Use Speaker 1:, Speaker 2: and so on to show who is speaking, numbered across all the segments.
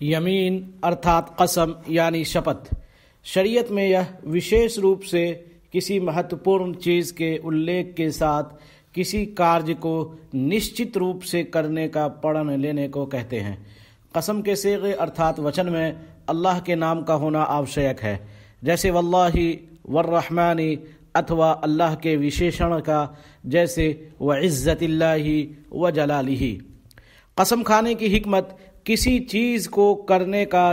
Speaker 1: یمین ارتھات قسم یعنی شپت۔ شریعت میں یہ وشیش روپ سے کسی مہتوپورن چیز کے اللیخ کے ساتھ کسی کارج کو نشچت روپ سے کرنے کا پڑھن لینے کو کہتے ہیں۔ قسم کے سیغے ارتھات وچن میں اللہ کے نام کا ہونا آوشیک ہے۔ جیسے واللہ والرحمانی اتھوا اللہ کے وشیشن کا، جیسے و عزت اللہ و جلالی قسم کھانے کی حکمت کسی چیز کو کرنے کا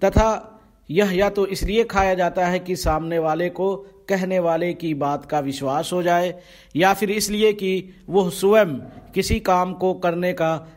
Speaker 1: تتھا یہ یا تو اس لیے کھایا جاتا ہے کہ سامنے والے کو کہنے والے کی بات کا وشواس ہو جائے، یا پھر اس لیے کہ وہ سوئم کسی کام کو کرنے کا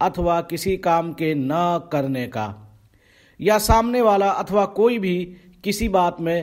Speaker 1: اتھوا کسی کام کے نہ کرنے کا۔ یا سامنے والا اتھوا کوئی بھی کسی بات میں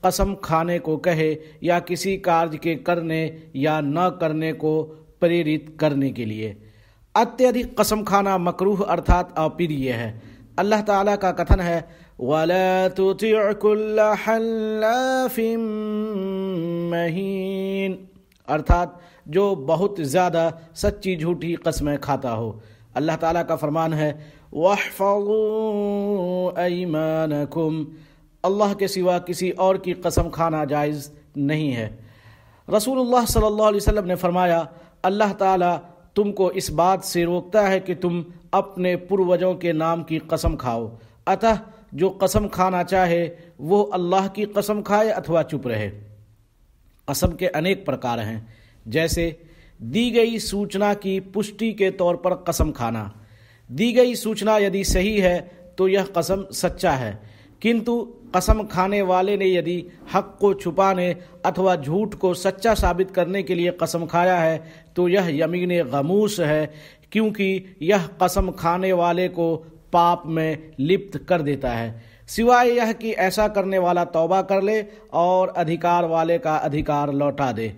Speaker 1: قسم کھانے کو کہے یا کسی کارج کے کرنے یا نہ کرنے کو پریرت کرنے کے لیے۔ اتیادک قسم کھانا مکروح ارتھات اپریہ ہے۔ اللہ تعالیٰ کا کتھن ہے، وَلَا تُطِعْ كُلَّ حَلَّافٍ مَّهِينٍ۔ ارتھات، جو بہت زیادہ سچی جھوٹی قسمیں کھاتا ہو۔ اللہ تعالیٰ کا فرمان ہے، وَاحْفَظُوا أَيْمَانَكُمْ۔ اللہ کے سوا کسی اور کی قسم کھانا جائز نہیں ہے۔ رسول اللہ صلی اللہ علیہ وسلم نے فرمایا، اللہ تعالیٰ تم کو اس بات سے روکتا ہے کہ تم اپنے پروجوں کے نام کی قسم کھاؤ۔ اتہ، جو قسم کھانا چاہے، وہ اللہ کی قسم کھائے اتھوا چپ رہے۔ قسم کے انیک پرکار ہیں، جیسے دی گئی سوچنا کی پشٹی کے طور پر قسم کھانا۔ دی گئی سوچنا یدی صحیح ہے، تو یہ قسم سچا ہے۔ کنتو قسم کھانے والے نے یدی حق کو چھپانے اتھوا جھوٹ کو سچا ثابت کرنے کے لیے قسم کھایا ہے، تو یہ یمین غموس ہے کیونکہ یہ قسم کھانے والے کو پاپ میں لپت کر دیتا ہے۔ سوائے یہ کہ ایسا کرنے والا توبہ کر لے اور ادھیکار والے کا ادھیکار لوٹا دے۔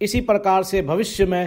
Speaker 1: اسی پرکار سے بھوشیہ میں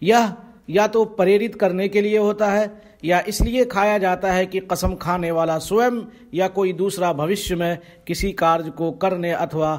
Speaker 1: یہ یا تو پریرت کرنے کے لیے ہوتا ہے، یا اس لیے کھایا جاتا ہے کہ قسم کھانے والا سوئم یا کوئی دوسرا بھوشیہ میں کسی کارج کو کرنے اتھوا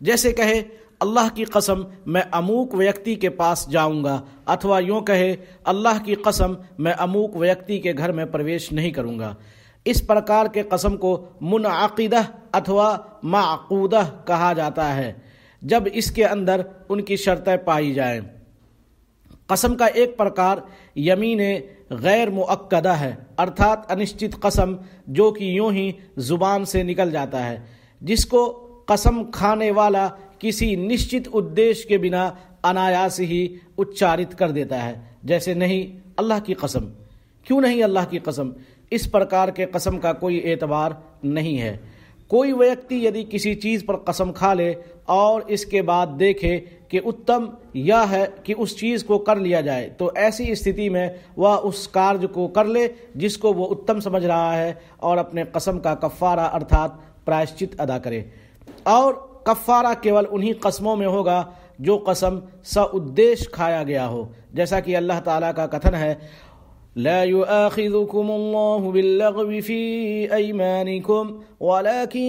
Speaker 1: جیسے کہے، اللہ کی قسم، میں اموک ویکتی کے پاس جاؤں گا۔ اتھوا یوں کہے، اللہ کی قسم، میں اموک ویکتی کے گھر میں پرویش نہیں کروں گا۔ اس پرکار کے قسم کو منعقدہ اتھوا معقودہ کہا جاتا ہے۔ جب اس کے اندر ان کی شرطیں پائی جائیں۔ قسم کا ایک پرکار یمین غیر معقدہ ہے، ارتھات انشچت قسم جو کہ یوں ہی زبان سے نکل جاتا ہے۔ جس کو قسم کھانے والا کسی نشچت ادیش کے بنا انایاس ہی اچارت کر دیتا ہے، جیسے نہیں اللہ کی قسم۔ کیوں نہیں اللہ کی قسم؟ اس پرکار کے قسم کا کوئی اعتبار نہیں ہے۔ کوئی ویکتی یدی کسی چیز پر قسم کھا لے اور اس کے بعد دیکھے کہ اتم یا ہے کہ اس چیز کو کر لیا جائے، تو ایسی استھتی میں وہ اس کارج کو کر لے جس کو وہ اتم سمجھ رہا ہے اور اپنے قسم کا کفارہ ارتھات پرائشچت ادا کرے۔ اور کفارہ کیول انہی قسموں میں ہوگا جو قسم سا ادیش کھایا گیا ہو، جیسا کہ اللہ تعالیٰ کا کتھن ہے لا يؤاخذكم الله باللغو في أيمانكم ولكن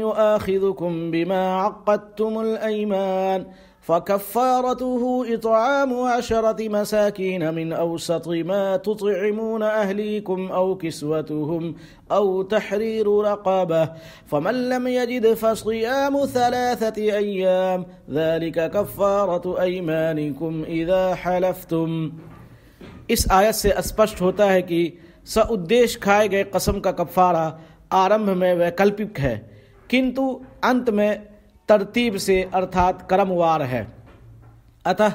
Speaker 1: يؤاخذكم بما عقدتم الأيمان. فكفارته إطعام عشرة مساكين من أوسط ما تطعمون أهليكم أو كسوتهم أو تحرير رقابة فمن لم يجد فصيام ثلاثة أيام ذلك كفارة أيمانكم إذا حلفتم. اس آیت سے اسپشٹ ہوتا ہے کہ ادیش کھائے گئے قسم کا کفارہ آرمبھ میں ویکلپک ہے، کنتو انت میں ترتیب سے ارتھات کرموار ہے۔ اتہ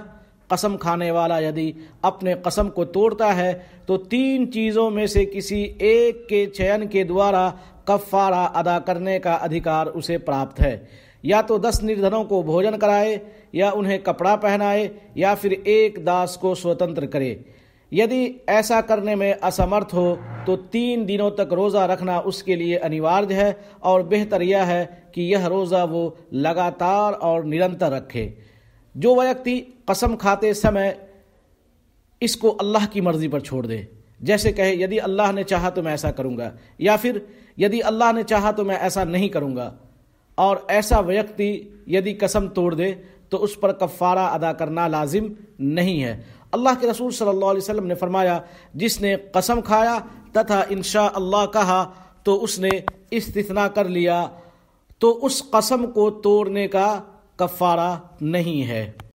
Speaker 1: قسم کھانے والا یدی اپنے قسم کو توڑتا ہے تو تین چیزوں میں سے کسی ایک کے چین کے دوارا کفارہ ادا کرنے کا ادھیکار اسے پراپت ہے۔ یا تو دس نردھنوں کو بھوجن کرائے یا انہیں کپڑا پہنائے یا پھر ایک داس کو سوتنتر کرے۔ یدی ایسا کرنے میں اسمرتھ ہو تو تین دنوں تک روزہ رکھنا اس کے لیے انیوارج ہے اور بہتر یہ ہے کہ یہ روزہ وہ لگاتار اور نرنتر رکھے۔ جو ویکتی قسم کھاتے سمے اس کو اللہ کی مرضی پر چھوڑ دے۔ جیسے کہے، یدی اللہ نے چاہا تو میں ایسا کروں گا، یا پھر، یدی اللہ نے چاہا تو میں ایسا نہیں کروں گا۔ اور ایسا ویکتی یدی قسم توڑ دے تو اس پر کفارہ ادا کرنا لازم نہیں ہے۔ اللہ کے رسول صلی اللہ علیہ وسلم نے فرمایا، جس نے قسم کھایا تتھا انشاء اللہ کہا، تو اس نے استثنا کر لیا، تو اس قسم کو توڑنے کا کفارہ نہیں ہے۔